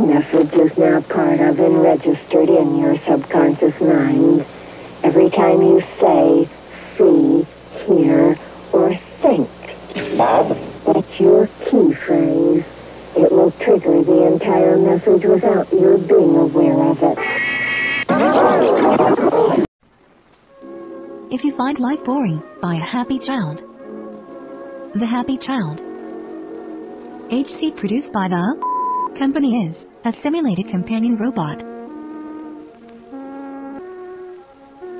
Message is now part of and registered in your subconscious mind. Every time you say, see, hear, or think, Bob? that's your key phrase. It will trigger the entire message without your being aware of it. If you find life boring, buy a happy child. The Happy Child. HC produced by the company is a simulated companion robot.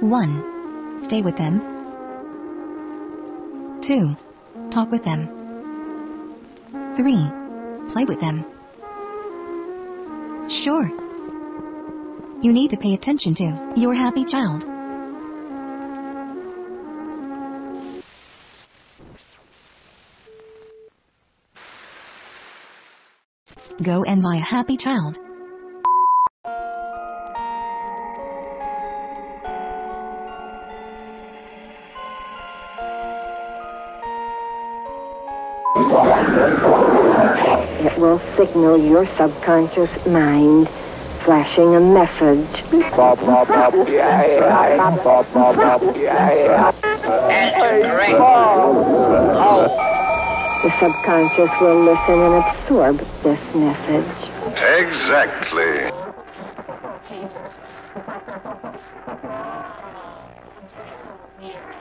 1. Stay with them. 2. Talk with them. 3. Play with them. Sure. You need to pay attention to your happy child. Go and buy a happy child. It will signal your subconscious mind, flashing a message. The subconscious will listen and absorb this message. Exactly. Hello?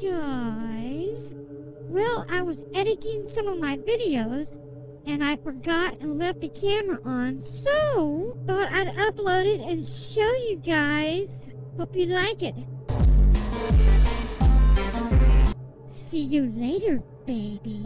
Guys. Well, I was editing some of my videos and I forgot and left the camera on, so thought I'd upload it and show you guys. Hope you like it. See you later, baby.